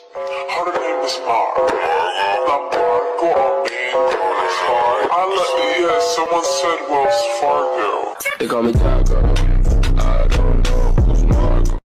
Her name is Margo. Not Margo, I mean, I let, yeah, someone said Wells Fargo. They call me Taco.